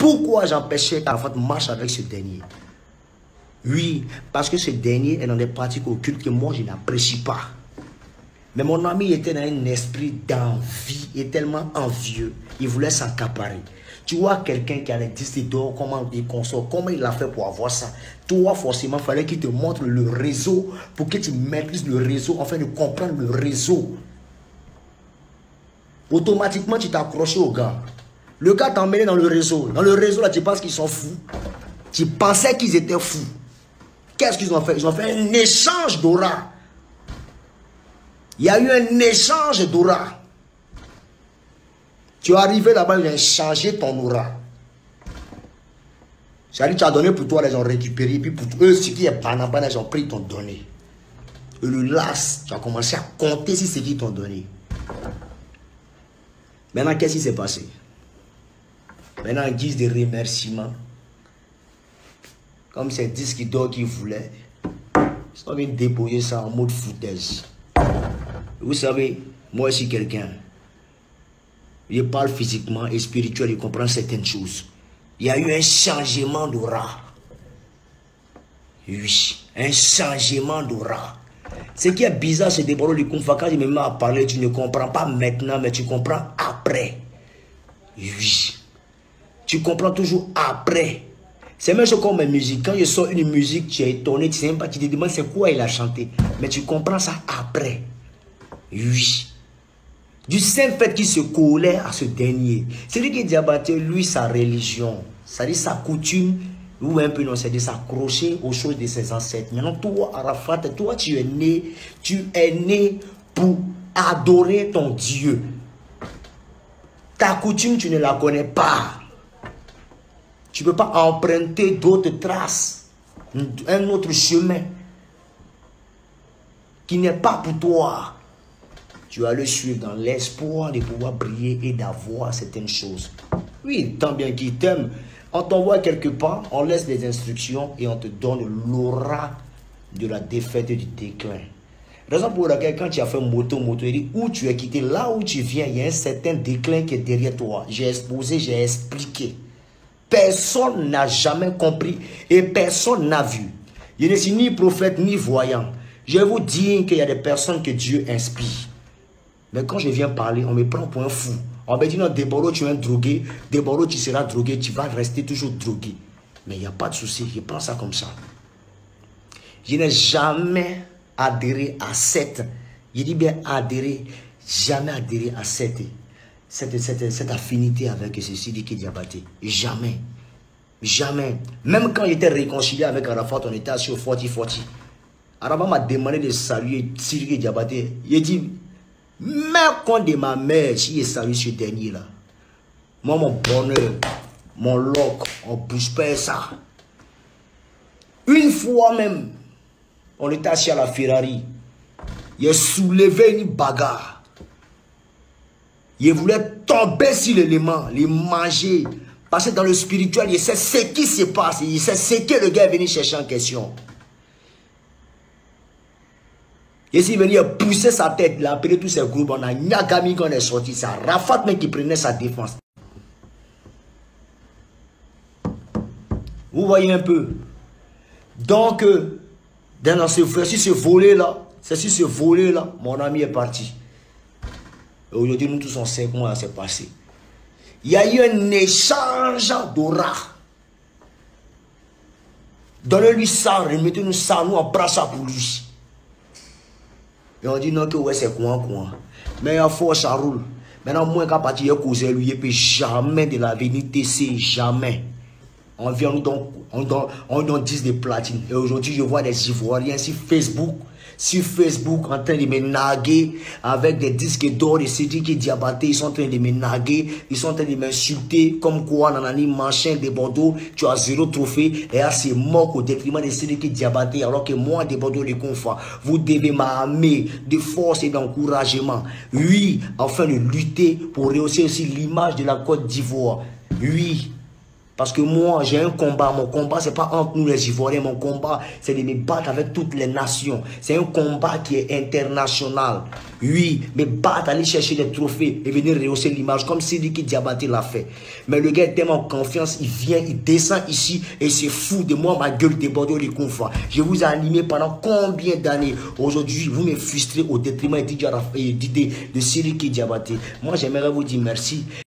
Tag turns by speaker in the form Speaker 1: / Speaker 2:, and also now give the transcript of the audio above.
Speaker 1: Pourquoi j'empêchais qu'Arafat marche avec ce dernier? Oui, parce que ce dernier est dans des pratiques occultes que moi je n'apprécie pas. Mais mon ami était dans un esprit d'envie et tellement envieux. Il voulait s'accaparer. Tu vois quelqu'un qui a les disques d'or, comment il consort, comment il a fait pour avoir ça. Toi, forcément, il fallait qu'il te montre le réseau pour que tu maîtrises le réseau, afin de comprendre le réseau. Automatiquement, tu t'accroches au gars. Le gars t'a emmené dans le réseau. Dans le réseau, là, tu penses qu'ils sont fous. Tu pensais qu'ils étaient fous. Qu'est-ce qu'ils ont fait? Ils ont fait un échange d'aura. Il y a eu un échange d'aura. Tu es arrivé là-bas, ils ont changé ton aura. C'est-à-dire tu as donné pour toi, ils ont récupéré. Puis pour eux, ce qui est banabana, ils ont pris, ils t'ont donné. Et le las, tu as commencé à compter si c'est qui t'ont donné. Maintenant, qu'est-ce qui s'est passé? Maintenant, en guise de remerciement, comme c'est disque d'or qu'ils voulaient, ils venus déposer ça en mode foutaise. Vous savez, moi aussi quelqu'un, je parle physiquement et spirituellement, je comprends certaines choses. Il y a eu un changement d'aura. Oui, un changement d'aura. Ce qui est bizarre, c'est des paroles du Kumfa. Quand je me mets à parler, tu ne comprends pas maintenant, mais tu comprends après. Oui. Tu comprends toujours après. C'est même chose comme ma musique. Quand je sors une musique, tu es étonné, tu sais même pas, tu te demandes c'est quoi il a chanté. Mais tu comprends ça après. Oui. Du simple fait qu'il se collait à ce dernier. C'est lui qui diabatait, lui, sa religion. C'est-à-dire sa coutume, ou un peu non, c'est de s'accrocher aux choses de ses ancêtres. Maintenant, toi, Arafat, toi, tu es né, tu es né pour adorer ton Dieu. Ta coutume, tu ne la connais pas. Tu ne peux pas emprunter d'autres traces, un autre chemin qui n'est pas pour toi. Tu vas le suivre dans l'espoir de pouvoir briller et d'avoir certaines choses. Oui, tant bien qu'il t'aime, on t'envoie quelque part, on laisse des instructions et on te donne l'aura de la défaite et du déclin. Raison pour laquelle, quand tu as fait moto, moto, il dit où tu es quitté, là où tu viens, il y a un certain déclin qui est derrière toi. J'ai exposé, j'ai expliqué. Personne n'a jamais compris et personne n'a vu. Je ne suis ni prophète ni voyant. Je vous dire qu'il y a des personnes que Dieu inspire. Mais quand je viens parler, on me prend pour un fou. On me dit non, Déboro, tu es un drogué. Déboro, tu seras drogué. Tu vas rester toujours drogué. Mais il n'y a pas de souci. Je prends ça comme ça. Je n'ai jamais adhéré à cette. Je dis bien adhéré. Jamais adhéré à cette cette, affinité avec ceci dit Diabaté. Jamais. Jamais. Même quand j'étais réconcilié avec Arafat, on était sur 40-40. Arafat m'a demandé de saluer Sidi Diabaté. Il dit, mais quand de ma mère, si je salue ce dernier-là, moi, mon bonheur, mon loc, on ne bouge pas ça. Une fois même, on était assis à la Ferrari. Il a soulevé une bagarre. Il voulait tomber sur l'élément, les manger. Parce que dans le spirituel, il sait ce qui se passe. Il sait ce que le gars est venu chercher en question. Et s'il venait pousser sa tête, il a appelé tous ses groupes. On a Nyagami qu'on est sorti. C'est Rafat mais qui prenait sa défense. Vous voyez un peu. Donc, euh, dans ce, ce volet-là, c'est sur ce volet-là, mon ami est parti. Aujourd'hui, nous tous on sait comment ça s'est passé. Il y a eu un échange d'aura. Donnez-lui ça, remettez-nous ça, nous on prend ça pour lui. Et on dit non que ouais c'est quoi quoi. Mais il faut ça roule. Maintenant, moi quand parti est causé lui, il peut jamais de la vérité, c'est jamais. On vient on donne, on donne 10 de platine. Et aujourd'hui, je vois des Ivoiriens sur Facebook sur Facebook en train de me naguer avec des disques d'or, des CD qui diabatés, ils sont en train de me naguer, ils sont en train de m'insulter comme quoi, nanani, machin de Bordeaux, tu as zéro trophée, et là c'est moque au détriment des CD qui alors que moi, de Bordeaux, les confins, vous devez m'armer de force et d'encouragement. Oui, afin de lutter pour rehausser aussi l'image de la Côte d'Ivoire. Oui, Parce que moi, j'ai un combat. Mon combat, c'est pas entre nous les Ivoiriens. Mon combat, c'est de me battre avec toutes les nations. C'est un combat qui est international. Oui, me battre, aller chercher des trophées et venir rehausser l'image comme Sidiki Diabaté l'a fait. Mais le gars est tellement confiance, il vient, il descend ici et c'est fou de moi, ma gueule débordée au confort. Je vous ai animé pendant combien d'années? Aujourd'hui, vous me frustrez au détriment d'idée de Sidiki Diabaté. Moi, j'aimerais vous dire merci.